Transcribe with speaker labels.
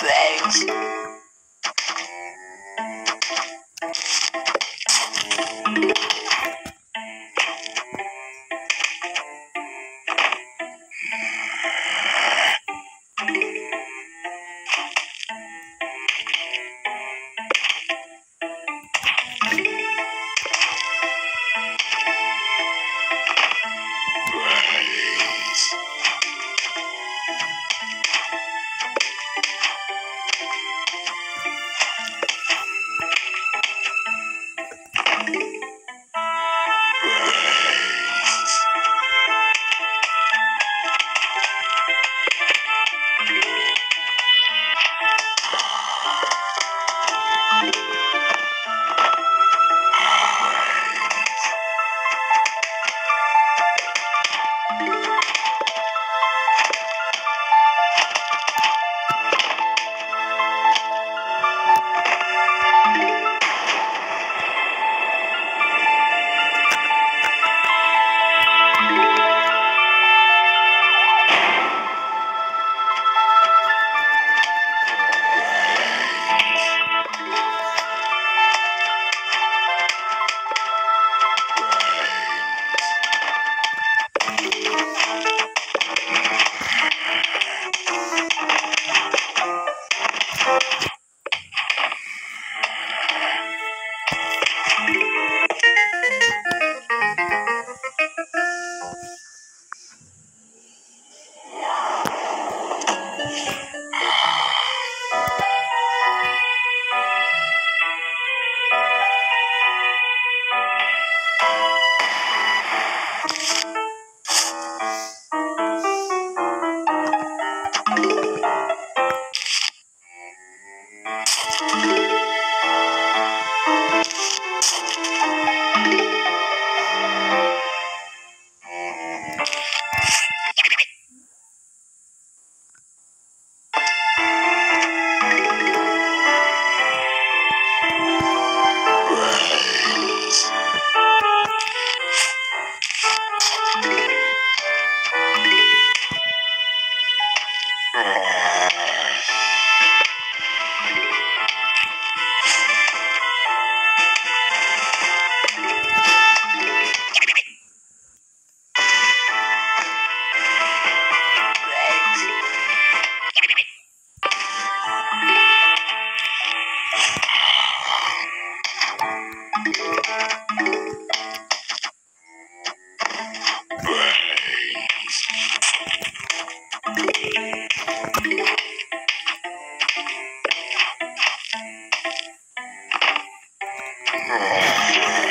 Speaker 1: Thanks. Oh,